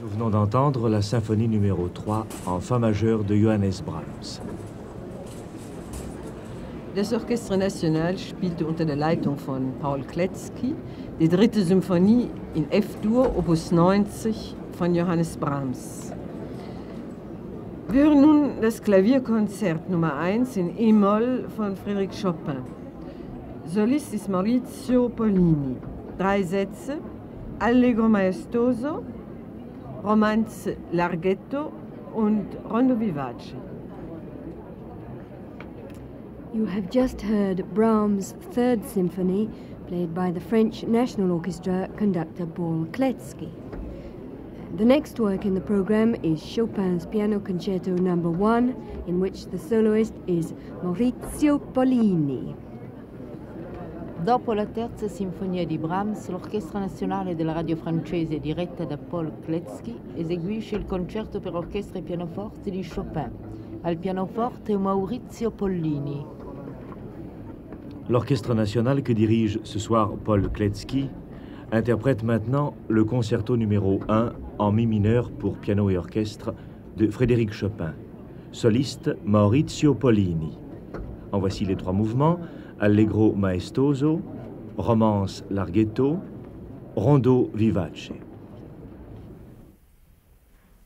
Nous venons d'entendre la symphonie numéro 3 en Fa majeur de Johannes Brahms. Das Orchestre National spielte unter der Leitung von Paul Kletzky die dritte Symphonie in F-Dur, Opus 90 von Johannes Brahms. Wir hören nun das Klavierkonzert Nummer 1 in E-Moll von Frédéric Chopin. Solist ist Maurizio Pollini. Drei Sätze: Allegro maestoso, Romanze Larghetto und Rondo Vivace. You have just heard Brahms' Third Symphony, played by the French National Orchestra conductor Paul Kletsky. The next work in the program is Chopin's Piano Concerto no. 1, in which the soloist is Maurizio Pollini. Dopo la terza sinfonia di Brahms, l'Orchestra Nazionale della Radio Francese, diretta da Paul Kletsky, eseguisce il concerto per orchestra e pianoforte di Chopin. Al pianoforte Maurizio Pollini. L'Orchestre national que dirige ce soir Paul Kletsky interprète maintenant le concerto numéro 1 en mi mineur pour piano et orchestre de Frédéric Chopin. Soliste Maurizio Pollini. En voici les trois mouvements. Allegro maestoso, Romance larghetto, Rondo vivace.